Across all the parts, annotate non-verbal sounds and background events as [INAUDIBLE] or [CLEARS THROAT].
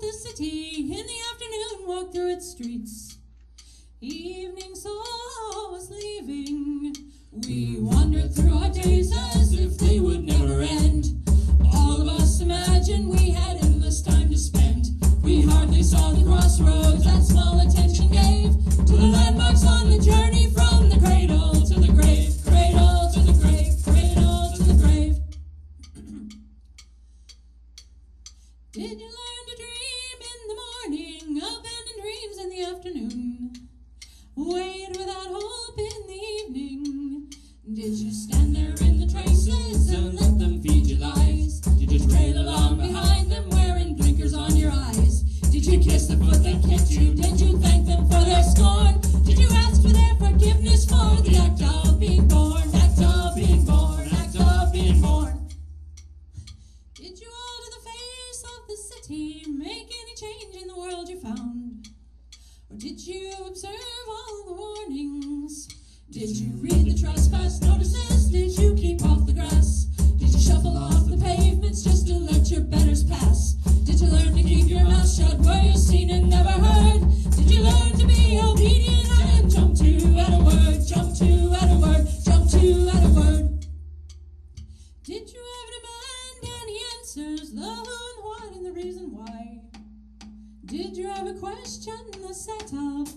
the city. In the afternoon, walk through its streets. Evening saw us leaving. We wandered through our days as if they would never end. All of us imagined we had endless time to spend. We hardly saw the crossroads that small attention gave to the landmarks on the journey from the cradle to the grave, cradle to the grave, cradle to the grave. [CLEARS THROAT] Did you learn in the afternoon? Wait without hope in the evening. Did you stand there in the traces and let them feed you lies? Did you trail along behind them wearing blinkers on your eyes? Did you kiss the foot that kicked you? Did you thank them for their scorn? Did you ask for their forgiveness for the act of being born? Act of being born, act of being born. Did you alter the face of the city, make any change in the world you found? Did you observe all the warnings? Did you read the trespass notices? Did you keep off the grass? Did you shuffle off the pavements just to let your betters pass? Did you learn to keep your mouth shut? Were you seen and never heard? Did you learn to be obedient and jump to at a word? Jump to at a word, jump to at a word. Did you ever demand any answers? The who and what and the reason why? Did you ever question the setup?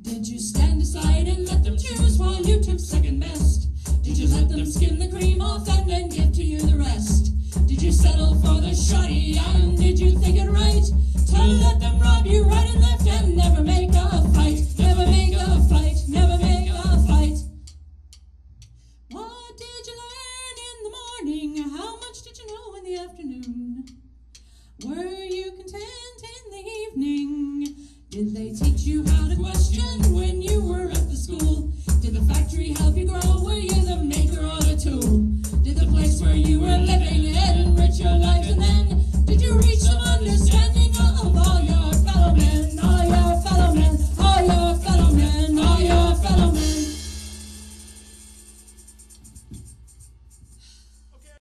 Did you stand aside and let them choose while you took second best? Did you let them skim the cream off and then give to you the rest? Did you settle for the shoddy and did you think it right to let them rob you right and left and never make a fight? Never make a fight, never make a fight. What did you learn in the morning? How much did you know in the afternoon? Did they teach you how to question when you were at the school? Did the factory help you grow?